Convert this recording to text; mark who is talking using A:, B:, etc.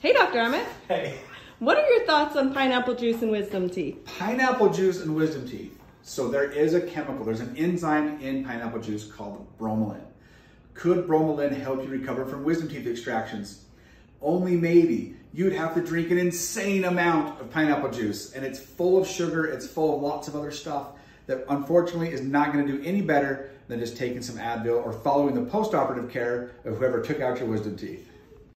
A: Hey, Dr. Emett.
B: Hey.
A: What are your thoughts on pineapple juice and wisdom teeth?
B: Pineapple juice and wisdom teeth. So there is a chemical, there's an enzyme in pineapple juice called bromelain. Could bromelain help you recover from wisdom teeth extractions? Only maybe. You'd have to drink an insane amount of pineapple juice and it's full of sugar, it's full of lots of other stuff that unfortunately is not gonna do any better than just taking some Advil or following the post-operative care of whoever took out your wisdom teeth.